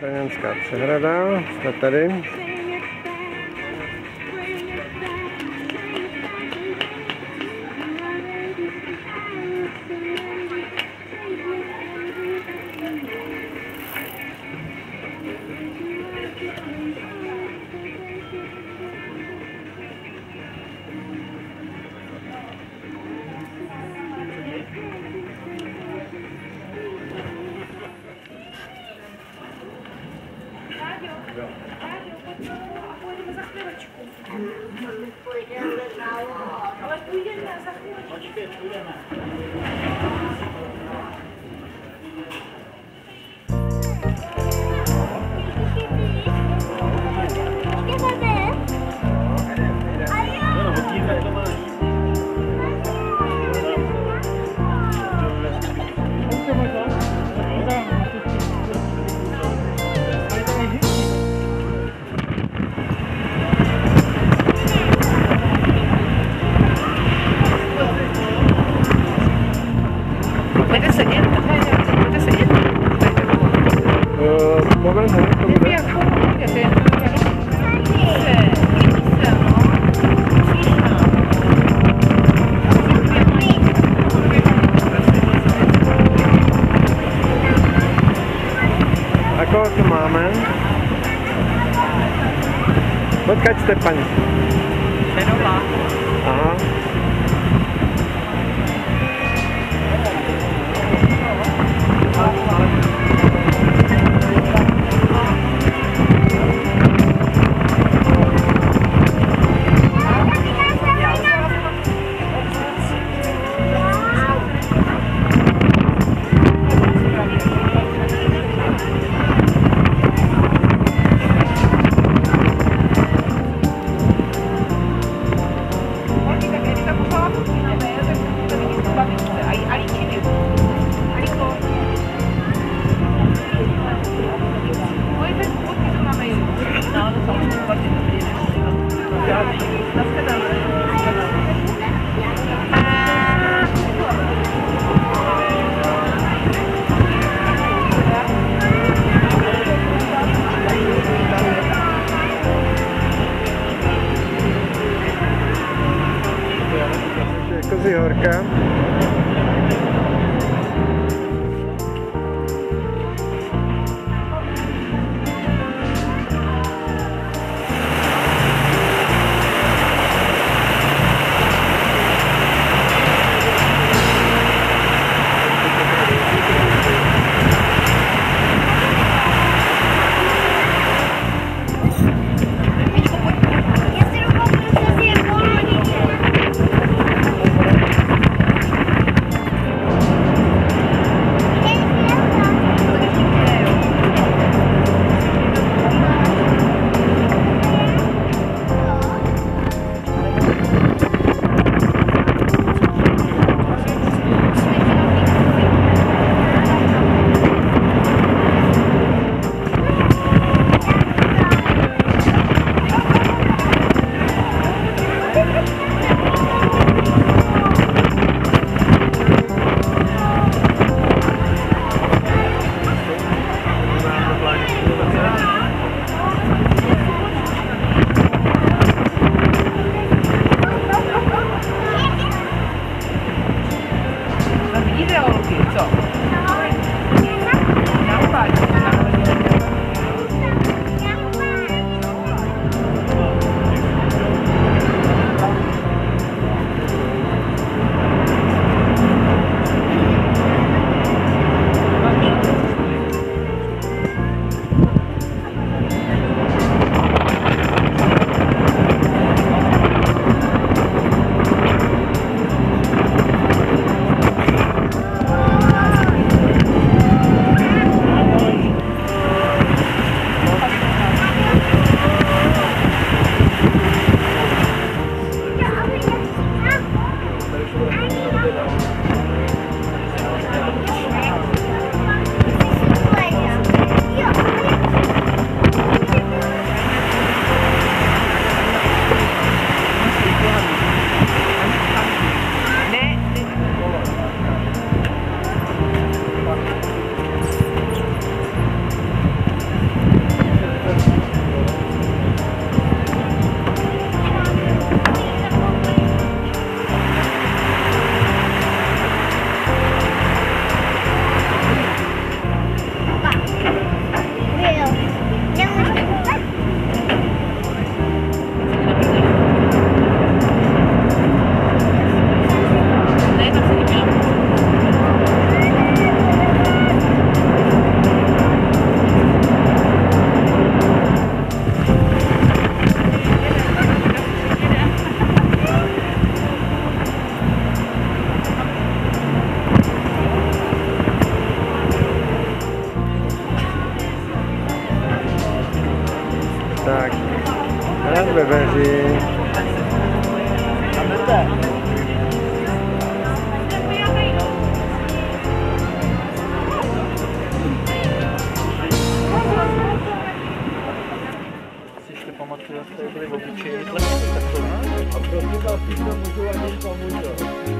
Brněnská přehrada, jsme tady. Очки, Елена. Koho tu máme? Odkaď jste, paní? Aha. Pamatuju, jak tady byly obyčejní tlaky takové. A prosím vás, to můžu, ani pomůžu.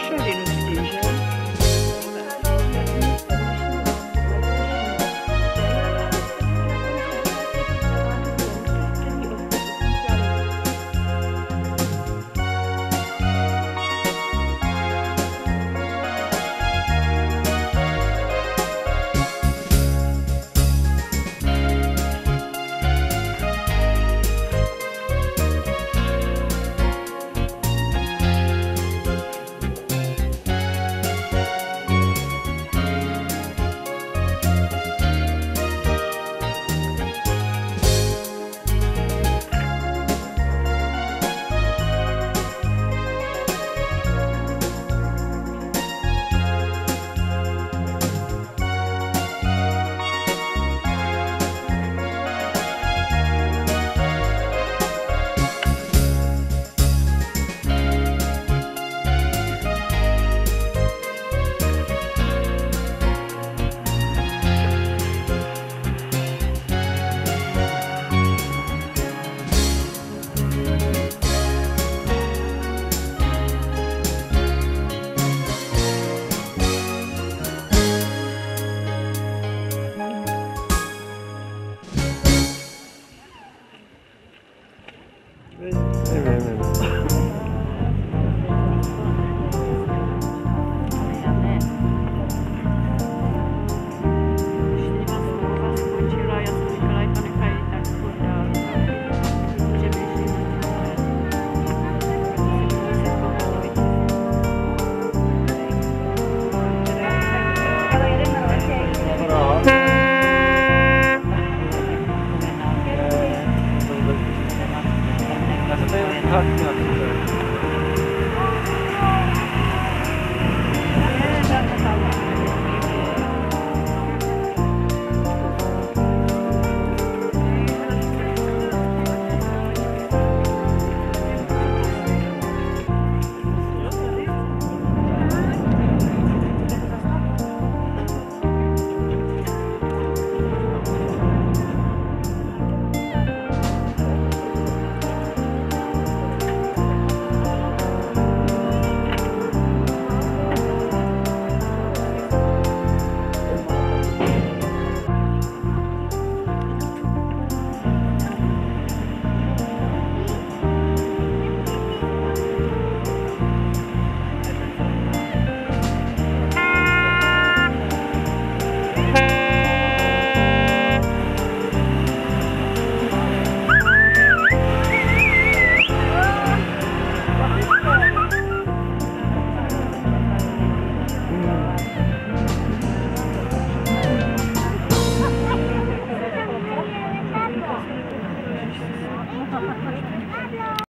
が好きなんです